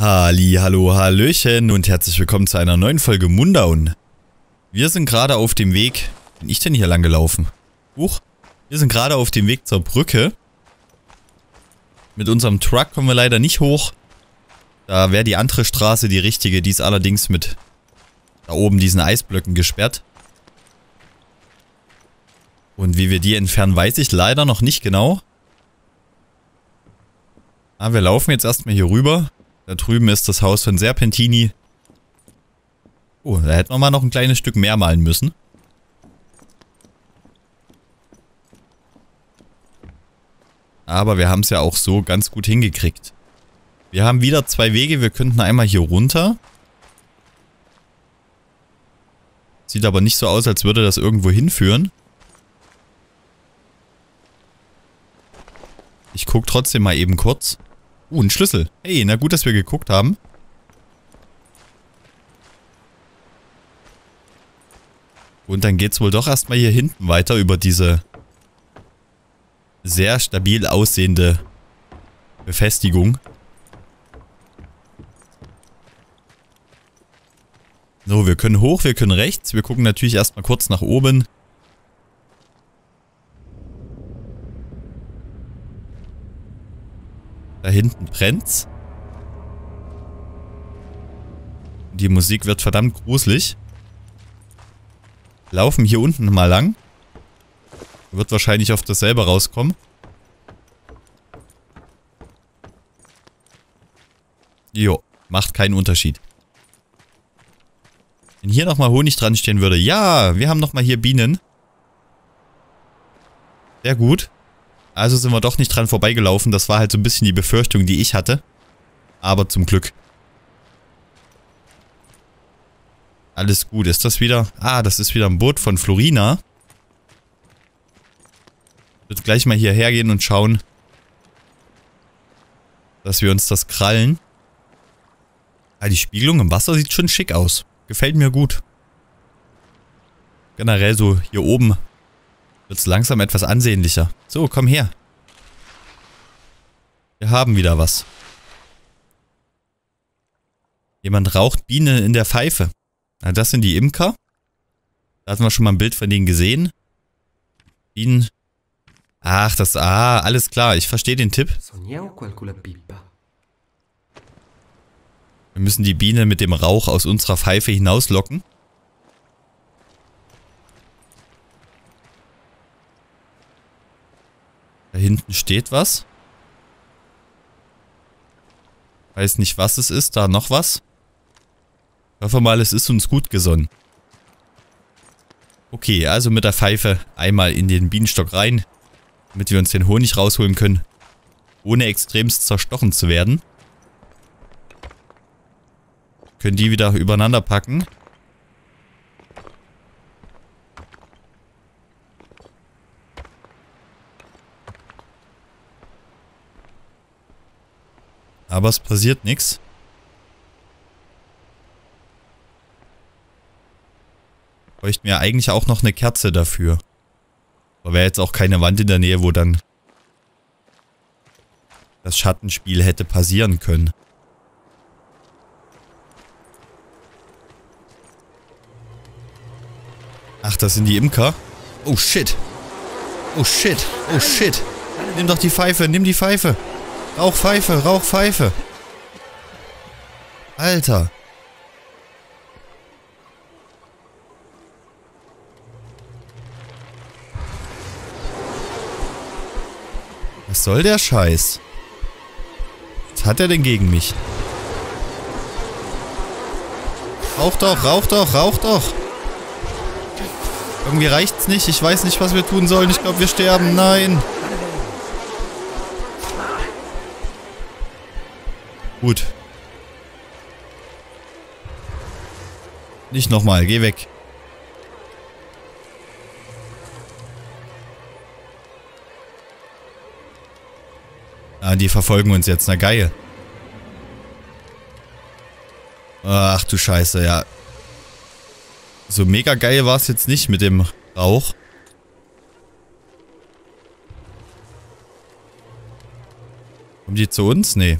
Halli, hallo, hallöchen und herzlich willkommen zu einer neuen Folge Mundown. Wir sind gerade auf dem Weg... Bin ich denn hier lang gelaufen? Huch. Wir sind gerade auf dem Weg zur Brücke. Mit unserem Truck kommen wir leider nicht hoch. Da wäre die andere Straße die richtige, die ist allerdings mit da oben diesen Eisblöcken gesperrt. Und wie wir die entfernen, weiß ich leider noch nicht genau. Ah, wir laufen jetzt erstmal hier rüber. Da drüben ist das Haus von Serpentini. Oh, da hätten wir mal noch ein kleines Stück mehr malen müssen. Aber wir haben es ja auch so ganz gut hingekriegt. Wir haben wieder zwei Wege. Wir könnten einmal hier runter. Sieht aber nicht so aus, als würde das irgendwo hinführen. Ich gucke trotzdem mal eben kurz. Uh, ein Schlüssel. Hey, na gut, dass wir geguckt haben. Und dann geht's wohl doch erstmal hier hinten weiter über diese sehr stabil aussehende Befestigung. So, wir können hoch, wir können rechts. Wir gucken natürlich erstmal kurz nach oben. Hinten brennt's. Die Musik wird verdammt gruselig. Laufen hier unten mal lang. Wird wahrscheinlich auf dasselbe rauskommen. Jo, macht keinen Unterschied. Wenn hier nochmal Honig dran stehen würde. Ja, wir haben nochmal hier Bienen. Sehr gut. Also sind wir doch nicht dran vorbeigelaufen. Das war halt so ein bisschen die Befürchtung, die ich hatte. Aber zum Glück. Alles gut. Ist das wieder... Ah, das ist wieder ein Boot von Florina. Ich würde gleich mal hierher gehen und schauen, dass wir uns das krallen. Ah, die Spiegelung im Wasser sieht schon schick aus. Gefällt mir gut. Generell so hier oben wird es langsam etwas ansehnlicher. So, komm her. Wir haben wieder was. Jemand raucht Bienen in der Pfeife. Na, das sind die Imker. Da hatten wir schon mal ein Bild von denen gesehen. Bienen. Ach, das... Ah, alles klar. Ich verstehe den Tipp. Wir müssen die Biene mit dem Rauch aus unserer Pfeife hinauslocken. Da hinten steht was. Weiß nicht, was es ist. Da noch was. Ich hoffe mal, es ist uns gut gesonnen. Okay, also mit der Pfeife einmal in den Bienenstock rein, damit wir uns den Honig rausholen können, ohne extremst zerstochen zu werden. Können die wieder übereinander packen. Aber es passiert nichts. Bräuchten wir eigentlich auch noch eine Kerze dafür. Aber wäre jetzt auch keine Wand in der Nähe, wo dann das Schattenspiel hätte passieren können. Ach, das sind die Imker? Oh shit. Oh shit. Oh shit. Nimm doch die Pfeife, nimm die Pfeife. Rauchpfeife, Rauchpfeife. Alter. Was soll der Scheiß? Was hat er denn gegen mich? Rauch doch, rauch doch, rauch doch. Irgendwie reicht's nicht. Ich weiß nicht, was wir tun sollen. Ich glaube, wir sterben. Nein. Nicht nochmal. Geh weg. Ah, die verfolgen uns jetzt. Na geil. Ach du Scheiße, ja. So mega geil war es jetzt nicht mit dem Rauch. Kommen die zu uns? Nee.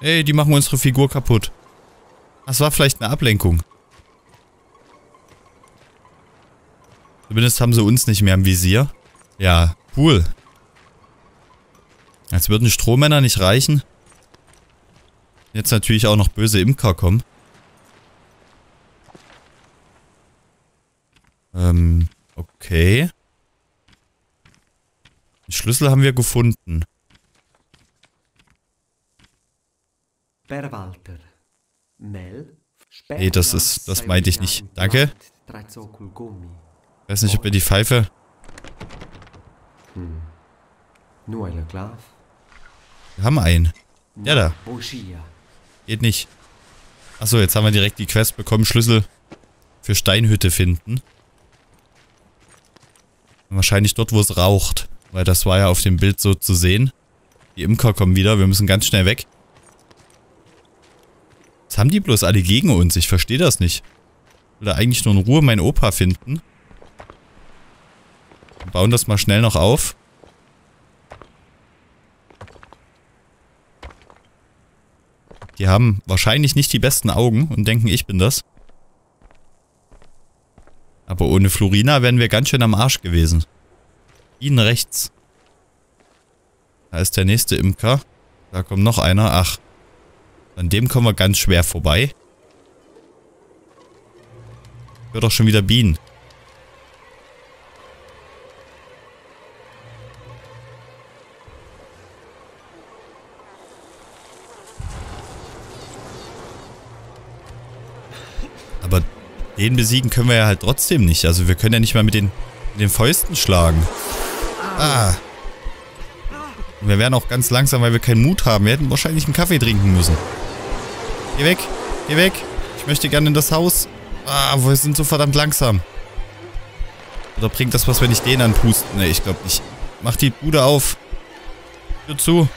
Ey, die machen unsere Figur kaputt. Das war vielleicht eine Ablenkung. Zumindest haben sie uns nicht mehr im Visier. Ja, cool. Als würden Strohmänner nicht reichen. Jetzt natürlich auch noch böse Imker kommen. Ähm, okay. Den Schlüssel haben wir gefunden. Perwalter. Mel. Nee, das ist, das meinte ich nicht. Danke. Weiß nicht, ob wir die Pfeife... Wir haben einen. Ja, da. Geht nicht. Achso, jetzt haben wir direkt die Quest bekommen. Schlüssel für Steinhütte finden. Wahrscheinlich dort, wo es raucht. Weil das war ja auf dem Bild so zu sehen. Die Imker kommen wieder. Wir müssen ganz schnell weg. Was haben die bloß alle gegen uns? Ich verstehe das nicht. Ich will da eigentlich nur in Ruhe meinen Opa finden. Wir bauen das mal schnell noch auf. Die haben wahrscheinlich nicht die besten Augen und denken, ich bin das. Aber ohne Florina wären wir ganz schön am Arsch gewesen. Ihn rechts. Da ist der nächste Imker. Da kommt noch einer. Ach. An dem kommen wir ganz schwer vorbei. Hör doch schon wieder Bienen. Den besiegen können wir ja halt trotzdem nicht. Also wir können ja nicht mal mit den, mit den Fäusten schlagen. Ah. Und wir wären auch ganz langsam, weil wir keinen Mut haben. Wir hätten wahrscheinlich einen Kaffee trinken müssen. Geh weg. Geh weg. Ich möchte gerne in das Haus. Ah, wir sind so verdammt langsam. Oder bringt das was, wenn ich den anpuste? Ne, ich glaube nicht. Mach die Bude auf. Tür zu.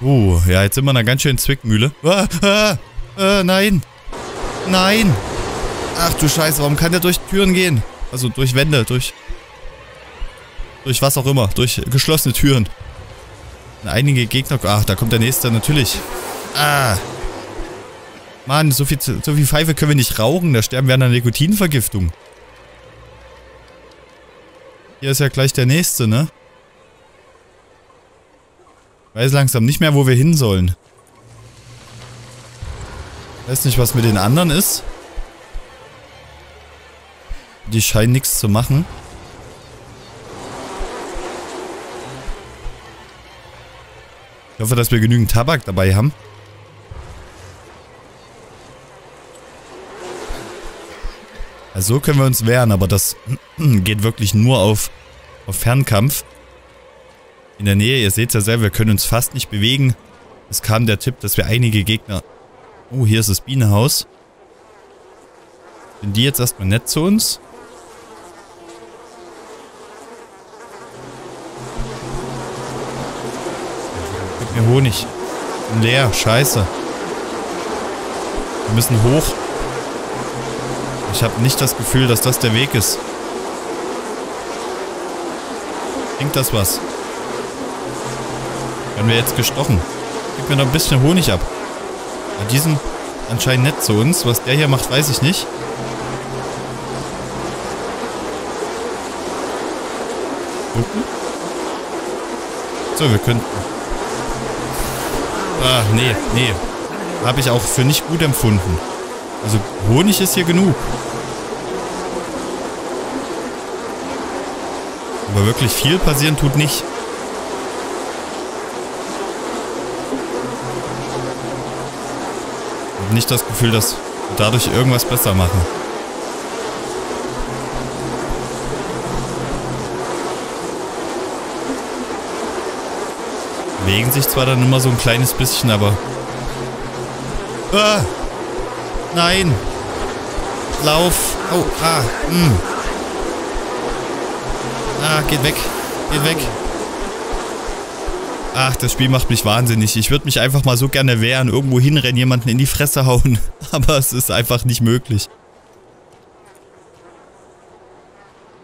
Uh, ja, jetzt sind wir in einer ganz schönen Zwickmühle. Ah, ah, ah, nein. Nein. Ach du Scheiße, warum kann der durch Türen gehen? Also durch Wände, durch... Durch was auch immer. Durch geschlossene Türen. Einige Gegner... Ach, da kommt der nächste, natürlich. Ah. Mann, so viel, so viel Pfeife können wir nicht rauchen. Da sterben wir an einer Nikotinvergiftung. Hier ist ja gleich der nächste, ne? Weiß langsam nicht mehr, wo wir hin sollen. Weiß nicht, was mit den anderen ist. Die scheinen nichts zu machen. Ich hoffe, dass wir genügend Tabak dabei haben. Also so können wir uns wehren, aber das geht wirklich nur auf, auf Fernkampf. In der Nähe, ihr seht es ja selber, wir können uns fast nicht bewegen. Es kam der Tipp, dass wir einige Gegner... Oh, hier ist das Bienenhaus. Sind die jetzt erstmal nett zu uns? Gib mir Honig. Leer, scheiße. Wir müssen hoch. Ich habe nicht das Gefühl, dass das der Weg ist. Bringt das was? Werden wir jetzt gestochen? Gib mir noch ein bisschen Honig ab. Die sind anscheinend nett zu uns. Was der hier macht, weiß ich nicht. So, wir könnten... Ah, nee, nee. Habe ich auch für nicht gut empfunden. Also Honig ist hier genug. Aber wirklich viel passieren tut nicht. Nicht das Gefühl, dass wir dadurch irgendwas besser machen. Bewegen sich zwar dann immer so ein kleines bisschen, aber... Ah! Nein! Lauf! Oh, ah, mh. Hm. Ah, geht weg. Geht weg. Ach, das Spiel macht mich wahnsinnig. Ich würde mich einfach mal so gerne wehren, irgendwo hinrennen, jemanden in die Fresse hauen. Aber es ist einfach nicht möglich.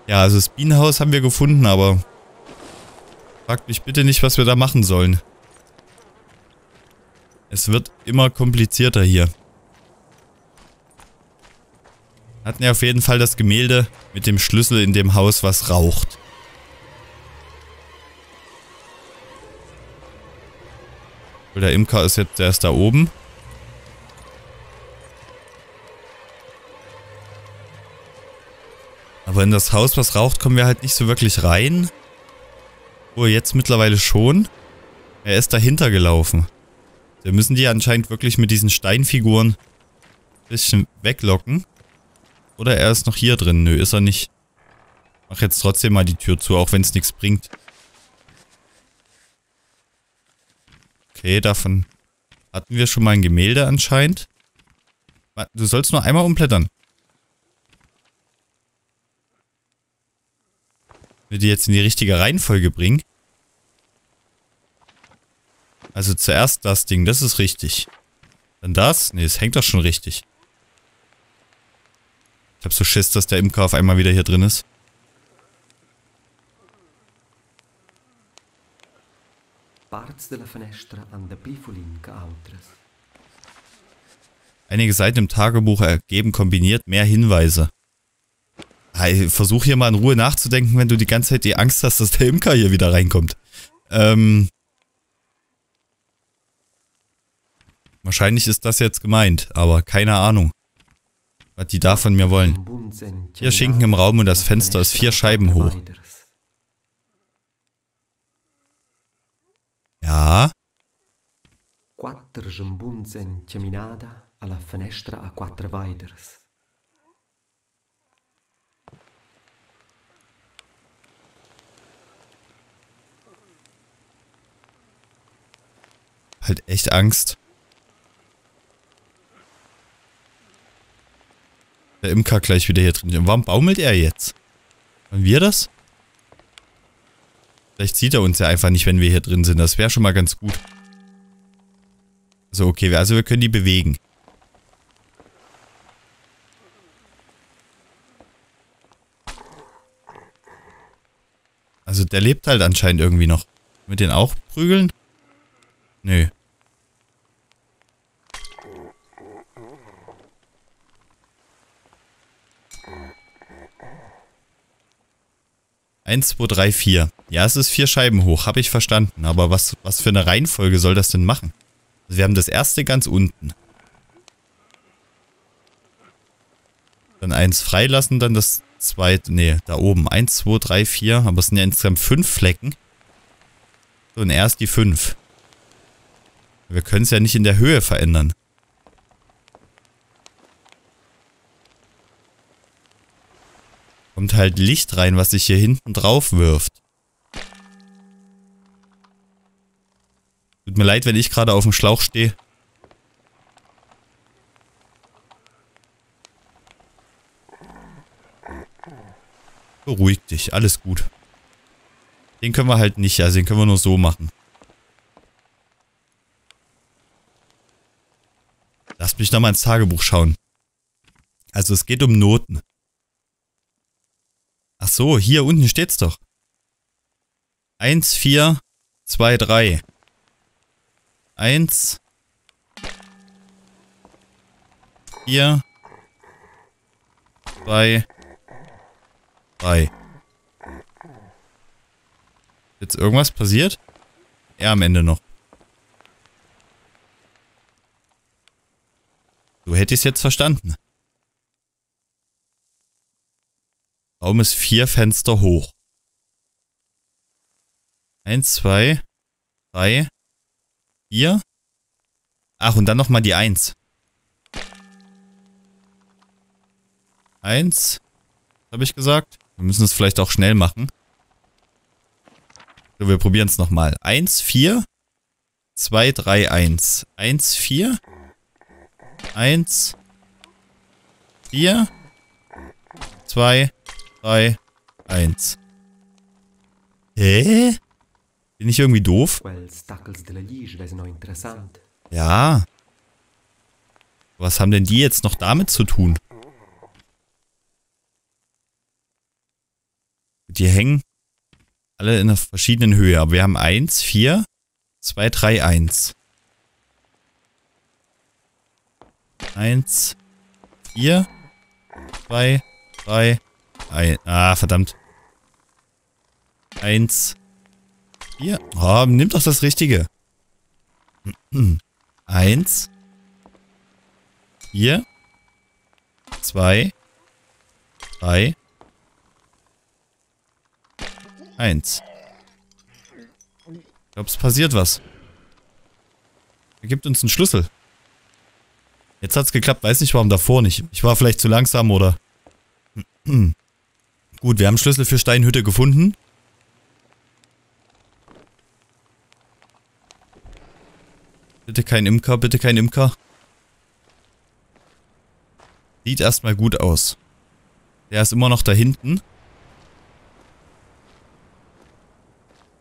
Ja, also das Bienenhaus haben wir gefunden, aber... Fragt mich bitte nicht, was wir da machen sollen. Es wird immer komplizierter hier. Hatten ja auf jeden Fall das Gemälde mit dem Schlüssel in dem Haus, was raucht. Der Imker ist jetzt erst da oben. Aber in das Haus, was raucht, kommen wir halt nicht so wirklich rein. Oh, jetzt mittlerweile schon. Er ist dahinter gelaufen. Wir müssen die anscheinend wirklich mit diesen Steinfiguren ein bisschen weglocken. Oder er ist noch hier drin. Nö, ist er nicht. Mach jetzt trotzdem mal die Tür zu, auch wenn es nichts bringt. Okay, davon hatten wir schon mal ein Gemälde anscheinend. Du sollst nur einmal umblättern. Wir die jetzt in die richtige Reihenfolge bringen. Also zuerst das Ding, das ist richtig. Dann das? Ne, es hängt doch schon richtig. Ich hab so Schiss, dass der Imker auf einmal wieder hier drin ist. Parts della finestra hanno pifolin che altres. Einige Seiten im Tagebuch ergeben kombiniert mehr Hinweise. Hey, versuch hier mal in Ruhe nachzudenken, wenn du die ganze Zeit die Angst hast, dass der Imker hier wieder reinkommt. Ähm. Wahrscheinlich ist das jetzt gemeint, aber keine Ahnung, was die da von mir wollen. Hier Schinken im Raum und das Fenster ist vier Scheiben hoch. Ja. Quattro jambunze incaminata alla finestra a quattro viders. Halt echt Angst. Der Imker gleich wieder hier drin. Warum baumelt er jetzt? Wollen wir das? Vielleicht sieht er uns ja einfach nicht, wenn wir hier drin sind. Das wäre schon mal ganz gut. So, okay. Also wir können die bewegen. Also der lebt halt anscheinend irgendwie noch. Mit den auch prügeln? Nö. Eins, zwei, drei, vier. Ja, es ist vier Scheiben hoch, habe ich verstanden. Aber was, was für eine Reihenfolge soll das denn machen? Also wir haben das erste ganz unten. Dann eins freilassen, dann das zweite. Nee, da oben. Eins, zwei, drei, vier. Aber es sind ja insgesamt fünf Flecken. So, und erst die fünf. Wir können es ja nicht in der Höhe verändern. Kommt halt Licht rein, was sich hier hinten drauf wirft. Tut mir leid, wenn ich gerade auf dem Schlauch stehe. Beruhig dich, alles gut. Den können wir halt nicht, also den können wir nur so machen. Lass mich nochmal ins Tagebuch schauen. Also es geht um Noten. So, hier unten steht's doch. 1, 4, 2, 3. 1, 4, 2, 3. Jetzt irgendwas passiert? Er am Ende noch. Du hättest jetzt verstanden. Raum ist vier Fenster hoch. Eins, zwei, drei, vier. Ach, und dann nochmal die Eins. Eins, habe ich gesagt. Wir müssen es vielleicht auch schnell machen. So, wir probieren es nochmal. Eins, vier, zwei, drei, eins. Eins, vier, eins, vier, zwei, 3, 1. Hä? Bin ich irgendwie doof? Ja. Was haben denn die jetzt noch damit zu tun? Die hängen alle in einer verschiedenen Höhe. Aber wir haben 1, 4, 2, 3, 1. Eins. Vier. Zwei. Drei. Ein. Ah, verdammt. Eins. Vier. Oh, nimm doch das Richtige. Eins. Vier. Zwei. Drei. Eins. Ich glaube, es passiert was. Er gibt uns einen Schlüssel. Jetzt hat's geklappt, weiß nicht warum davor nicht. Ich war vielleicht zu langsam oder... Gut, wir haben Schlüssel für Steinhütte gefunden. Bitte kein Imker, bitte kein Imker. Sieht erstmal gut aus. Der ist immer noch da hinten.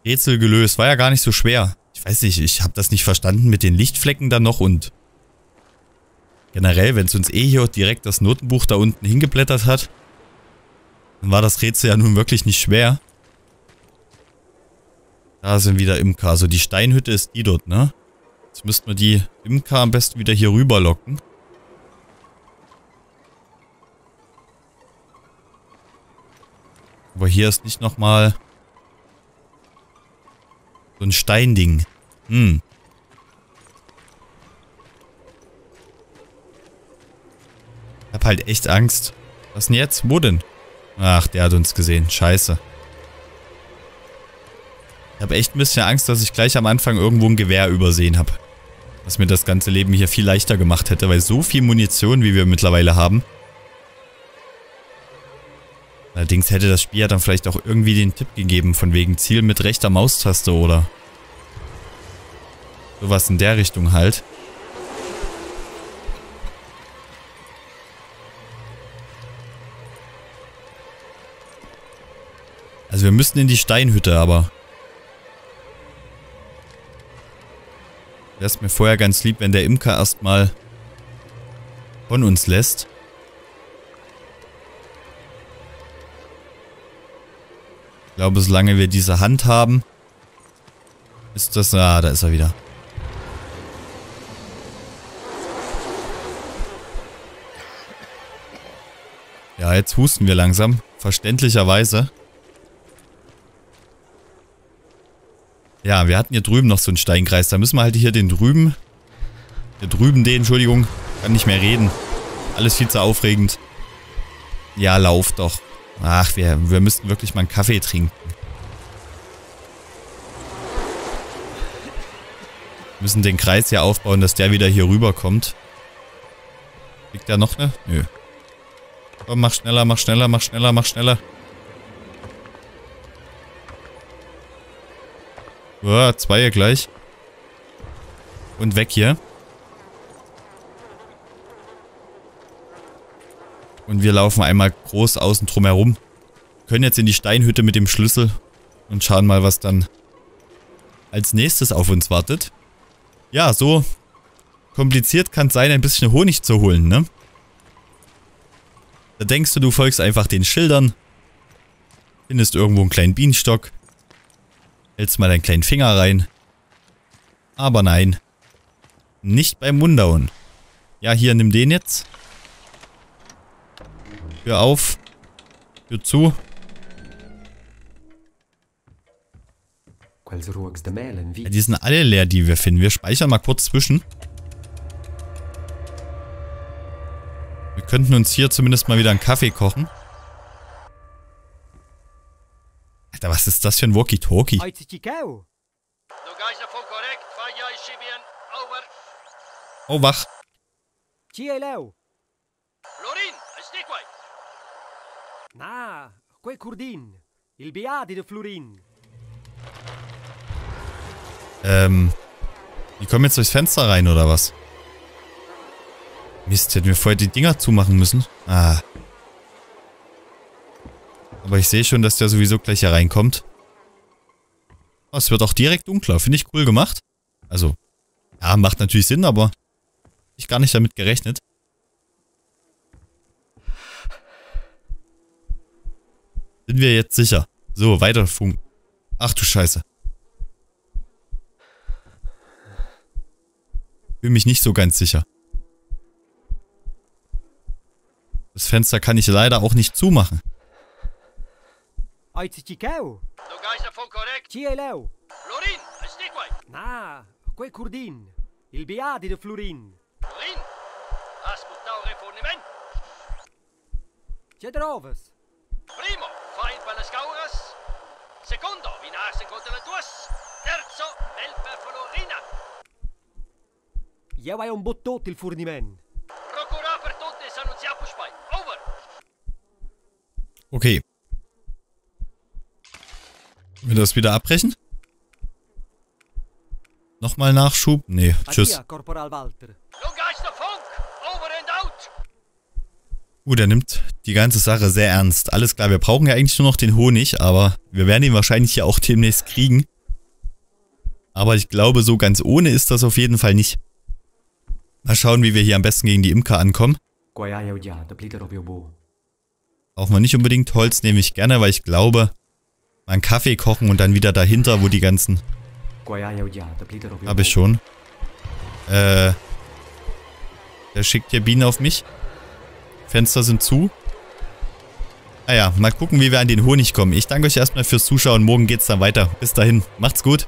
Rätsel gelöst. War ja gar nicht so schwer. Ich weiß nicht, ich habe das nicht verstanden mit den Lichtflecken dann noch und generell, wenn es uns eh hier direkt das Notenbuch da unten hingeblättert hat, war das Rätsel ja nun wirklich nicht schwer. Da sind wieder Imker. Also die Steinhütte ist die dort, ne? Jetzt müssten wir die Imker am besten wieder hier rüber locken. Aber hier ist nicht nochmal so ein Steinding. Hm. Ich hab halt echt Angst. Was denn jetzt? Wo denn? Ach, der hat uns gesehen. Scheiße. Ich habe echt ein bisschen Angst, dass ich gleich am Anfang irgendwo ein Gewehr übersehen habe. Was mir das ganze Leben hier viel leichter gemacht hätte, weil so viel Munition, wie wir mittlerweile haben. Allerdings hätte das Spiel ja dann vielleicht auch irgendwie den Tipp gegeben, von wegen Ziel mit rechter Maustaste oder sowas in der Richtung halt. Also wir müssten in die Steinhütte, aber... Wäre es mir vorher ganz lieb, wenn der Imker erstmal von uns lässt. Ich glaube, solange wir diese Hand haben, ist das... Ah, da ist er wieder. Ja, jetzt husten wir langsam. Verständlicherweise. Ja, wir hatten hier drüben noch so einen Steinkreis. Da müssen wir halt hier den drüben... Hier drüben den, Entschuldigung. Kann nicht mehr reden. Alles viel zu aufregend. Ja, lauf doch. Ach, wir, wir müssten wirklich mal einen Kaffee trinken. Wir müssen den Kreis hier aufbauen, dass der wieder hier rüberkommt. Liegt da noch ne? Nö. Komm, mach schneller, mach schneller, mach schneller, mach schneller. Zwei gleich. Und weg hier. Und wir laufen einmal groß außen drum herum. Können jetzt in die Steinhütte mit dem Schlüssel und schauen mal, was dann als nächstes auf uns wartet. Ja, so kompliziert kann es sein, ein bisschen Honig zu holen, ne? Da denkst du, du folgst einfach den Schildern, findest irgendwo einen kleinen Bienenstock, Hältst mal deinen kleinen Finger rein. Aber nein. Nicht beim Mundauen. Ja, hier, nimm den jetzt. Hör auf. Hör zu. Ja, die sind alle leer, die wir finden. Wir speichern mal kurz zwischen. Wir könnten uns hier zumindest mal wieder einen Kaffee kochen. Alter, was ist das für ein Walkie-Talkie? Oh, wach. Na, quel Kurdin. Il beati de Florin. Ähm, die kommen jetzt durchs Fenster rein, oder was? Mist, hätten wir vorher die Dinger zumachen müssen. Ah. Aber ich sehe schon, dass der sowieso gleich hier reinkommt. Oh, es wird auch direkt dunkler. Finde ich cool gemacht. Also, ja, macht natürlich Sinn, aber ich gar nicht damit gerechnet. Sind wir jetzt sicher? So, weiter funken. Ach du Scheiße. Fühle mich nicht so ganz sicher. Das Fenster kann ich leider auch nicht zumachen. Oitzikeu. Dogaisa fon korrekt. Cieleu. Lorin, estiquai. Na, quei curdin. Il biadi de Florin. Florin, ascoltau riforniment. Ce trovas? Primo, fai per le scauras. Secondo, vinarsi contro le tuas. Terzo, bel per Florina. Io hai un bottot il forniment. Procura per tutti, se non si. Over. Ok. Will das wieder abbrechen? Nochmal Nachschub? Nee, tschüss. Gut, er nimmt die ganze Sache sehr ernst. Alles klar, wir brauchen ja eigentlich nur noch den Honig, aber wir werden ihn wahrscheinlich hier auch demnächst kriegen. Aber ich glaube, so ganz ohne ist das auf jeden Fall nicht. Mal schauen, wie wir hier am besten gegen die Imker ankommen. Brauchen wir nicht unbedingt. Holz nehme ich gerne, weil ich glaube, mal einen Kaffee kochen und dann wieder dahinter, wo die ganzen... Habe ich schon. Äh... Der schickt hier Bienen auf mich. Fenster sind zu. Naja, mal gucken, wie wir an den Honig kommen. Ich danke euch erstmal fürs Zuschauen. Morgen geht's dann weiter. Bis dahin. Macht's gut.